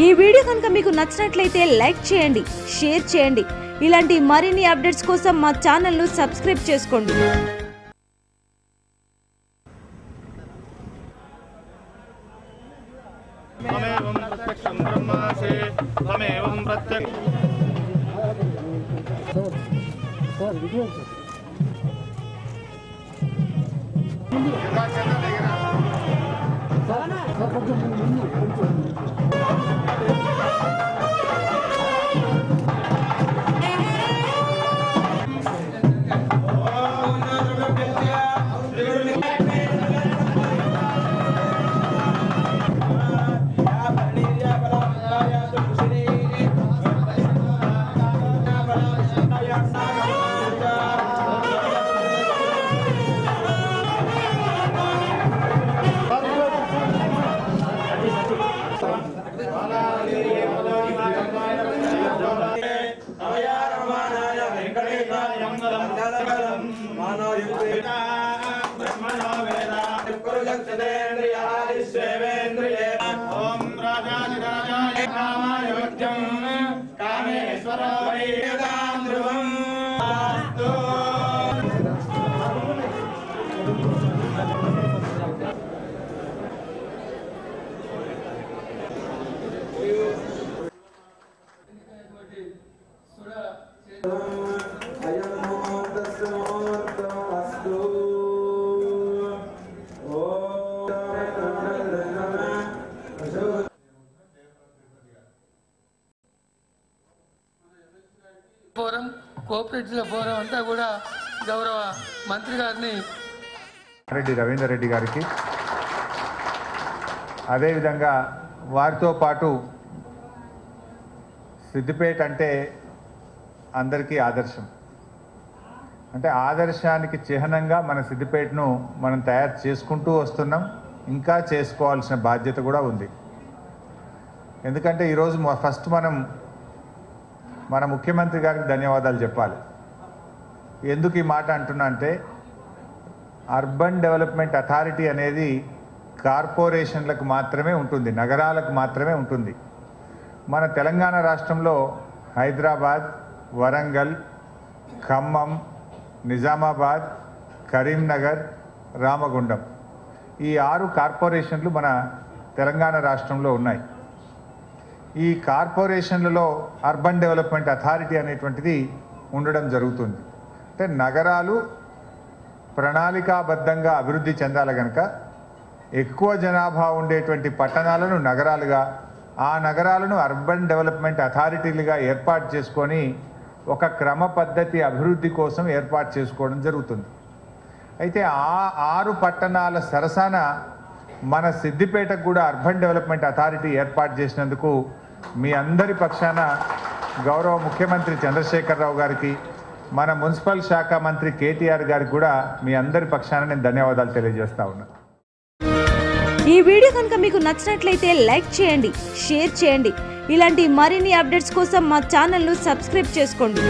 ఈ వీడియో కనుక మీకు నచ్చినట్లయితే లైక్ చేయండి షేర్ చేయండి ఇలాంటి మరిన్ని అప్డేట్స్ కోసం మా ఛానల్ను సబ్స్క్రైబ్ చేసుకోండి त्वमेवं प्रत्यक्षं ब्रह्मासि त्वमेवं प्रत्यक्ष मानो युक्ता ब्रह्मणो वेदा कुरुचक्षतेन्द्रियादिश्वेवेन्द्रिये ॐ राजाधिराजाय कामाय वक्त्यं कामेश्वरो वैदां ध्रुवम् अस्तु Thank you. Forum cooperative forum అంతా కూడా గౌరవ మంత్రి గారిని రెడ్డి రవీందర్ రెడ్డి గారికి. అదేవిధంగా వారితో పాటు సిద్దిపేట అంటే అందరికీ ఆదర్శం. అంటే ఆదర్శానికి చిహ్నంగా మన సిద్దిపేటను మనం తయారు చేసుకుంటూ వస్తున్నాం. ఇంకా చేసుకోవాల్సిన బాధ్యత కూడా ఉంది. ఎందుకంటే ఈరోజు ఫస్ట్ మనం మన ముఖ్యమంత్రి గారికి ధన్యవాదాలు చెప్పాలి. ఎందుకు ఈ మాట అంటున్నా అంటే అర్బన్ డెవలప్మెంట్ అథారిటీ అనేది కార్పొరేషన్లకు మాత్రమే ఉంటుంది నగరాలకు మాత్రమే ఉంటుంది. మన తెలంగాణ రాష్ట్రంలో హైదరాబాద్ వరంగల్ ఖమ్మం నిజామాబాద్ కరీంనగర్ రామగుండం ఈ ఆరు కార్పొరేషన్లు మన తెలంగాణ రాష్ట్రంలో ఉన్నాయి. ఈ కార్పొరేషన్లలో అర్బన్ డెవలప్మెంట్ అథారిటీ అనేటువంటిది ఉండడం జరుగుతుంది. అంటే నగరాలు ప్రణాళికాబద్ధంగా అభివృద్ధి చెందాలి కనుక ఎక్కువ జనాభా ఉండేటువంటి పట్టణాలను నగరాలుగా ఆ నగరాలను అర్బన్ డెవలప్మెంట్ అథారిటీలుగా ఏర్పాటు చేసుకొని ఒక క్రమ పద్ధతి అభివృద్ధి కోసం ఏర్పాటు చేసుకోవడం జరుగుతుంది. అయితే ఆ ఆరు పట్టణాల సరసన మన సిద్దిపేటకు కూడా అర్బన్ డెవలప్మెంట్ అథారిటీ ఏర్పాటు చేసినందుకు మీ అందరి పక్షాన గౌరవ ముఖ్యమంత్రి చంద్రశేఖరరావు గారికి మన మున్సిపల్ శాఖ మంత్రి కేటీఆర్ గారికి కూడా మీ అందరి పక్షాన నేను ధన్యవాదాలు తెలియజేస్తా ఉన్నాను ఈ వీడియో కనుక మీకు నచ్చినట్లయితే లైక్ చేయండి షేర్ చేయండి. ఇలాంటి మరిన్ని అప్డేట్స్ కోసం మా ఛానల్ను సబ్స్క్రైబ్ చేసుకోండి.